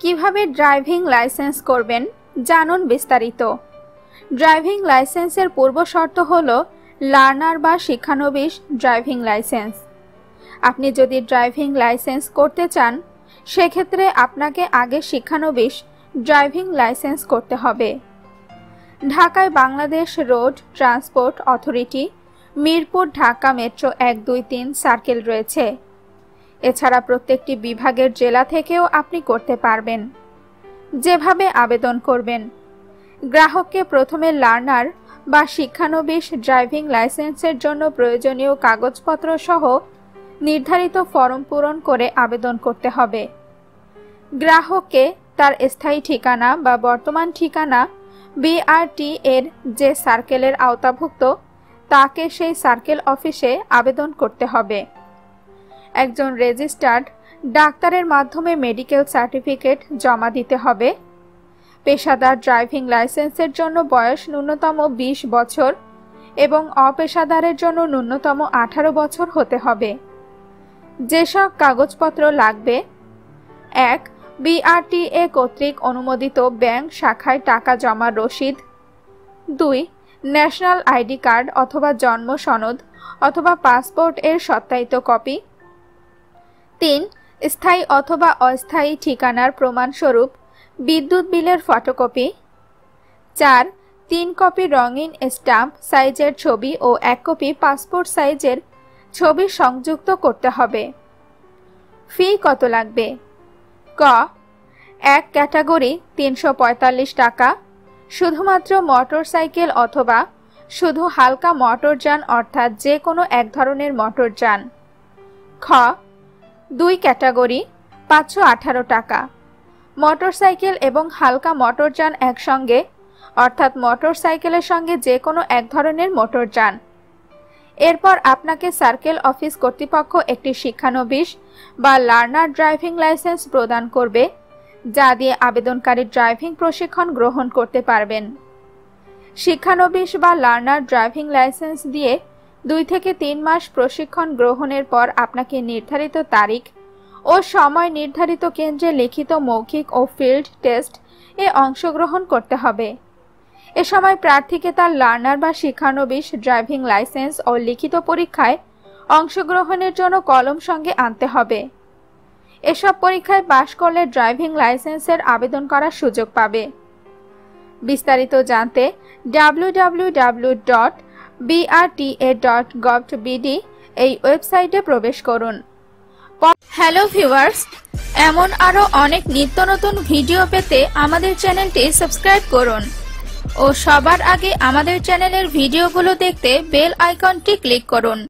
কীভাবে driving licence করবেন? জানুন বিস্তারিত। ড্রাইভিং লাইসেন্সের পূর্ব শর্ত হল লার্নার বা শিক্ষানবিশ ড্রাইভিং লাইসেন্স। আপনি যদি ড্রাইভিং লাইসেন্স করতে চান, সেক্ষেত্রে আপনাকে আগে শিক্ষানবিশ ড্রাইভিং লাইসেন্স করতে হবে। ঢাকায় Bangladesh road transport authority Mirpur Dhaka metro এক দুই তিন সার্কেল রয়েছে। এছাড়া প্রত্যেকটি বিভাগের জেলা থেকেও আপনি করতে পারবেন। যেভাবে আবেদন করবেন। গ্রাহককে প্রথমে লার্নার বা শিক্ষানবিশ ড্রাইভিং লাইসেন্সের জন্য প্রয়োজনীয় কাগজপত্র সহ নির্ধারিত ফর্ম পূরণ করে আবেদন করতে হবে। গ্রাহককে তার স্থায়ী ঠিকানা বা বর্তমান ঠিকানা বিআরটি এর যে সার্কেলের আওতাভুক্ত তাকে সেই সার্কেল অফিসে আবেদন করতে হবে। একজন রেজিস্টার্ড ডাক্তারের মাধ্যমে মেডিকেল সার্টিফিকেট জমা দিতে হবে। পেশাদার ড্রাইভিং লাইসেন্সের জন্য বয়স ন্যূনতম ২০ বছর এবং অপেশাদারের জন্য ন্যূনতম আঠারো বছর হতে হবে। যেসব কাগজপত্র লাগবে, এক, বিআরটিএ কর্তৃক অনুমোদিত ব্যাংক শাখায় টাকা জমার রসিদ, দুই ন্যাশনাল আইডি কার্ড অথবা জন্ম সনদ অথবা পাসপোর্ট এর সত্যায়িত কপি। তিন, স্থায়ী অথবা অস্থায়ী ঠিকানার প্রমাণস্বরূপ বিদ্যুৎ বিলের ফটোকপি। চার, তিন কপি রঙিন স্ট্যাম্প সাইজের ছবি ও এক কপি পাসপোর্ট সাইজের ছবি সংযুক্ত করতে হবে। ফি কত লাগবে? ক, এক ক্যাটাগরি তিনশো পঁয়তাল্লিশ টাকা। শুধুমাত্র মোটরসাইকেল অথবা শুধু হালকা মোটরযান অর্থাৎ যে কোনো এক ধরনের মোটরযান খ, দুই ক্যাটাগরি, পাঁচশো আঠারো টাকা। মোটরসাইকেল এবং হালকা মোটরযান একসঙ্গে, অর্থাৎ মোটরসাইকেলের সঙ্গে যে কোনো এক ধরনের মোটরযান এরপর আপনাকে সার্কেল অফিস কর্তৃপক্ষ একটি শিক্ষানবিশ বা লার্নার ড্রাইভিং লাইসেন্স প্রদান করবে। যা দিয়ে আবেদনকারী ড্রাইভিং প্রশিক্ষণ গ্রহণ করতে পারবেন। শিক্ষানবিশ বা লার্নার ড্রাইভিং লাইসেন্স দিয়ে দুই থেকে তিন মাস প্রশিক্ষণ গ্রহণের পর আপনাকে নির্ধারিত তারিখ ও সময় নির্ধারিত কেন্দ্রে লিখিত মৌখিক ও ফিল্ড টেস্ট এ অংশগ্রহণ করতে হবে। এ সময় প্রার্থীকে তার লার্নার বা শিক্ষানবিশ ড্রাইভিং লাইসেন্স ও লিখিত পরীক্ষায় অংশগ্রহণের জন্য কলম সঙ্গে আনতে হবে। এসব পরীক্ষায় পাশ করলে ড্রাইভিং লাইসেন্সের আবেদন করার সুযোগ পাবে। বিস্তারিত জানতে ডাব্লিউ ডট ডট এই ওয়েবসাইটে প্রবেশ করুন। হ্যালো ভিউয়ার্স এমন আরও অনেক নিত্য নতুন ভিডিও পেতে আমাদের চ্যানেলটি সাবস্ক্রাইব করুন ও সবার আগে আমাদের চ্যানেলের ভিডিওগুলো দেখতে বেল আইকনটি ক্লিক করুন।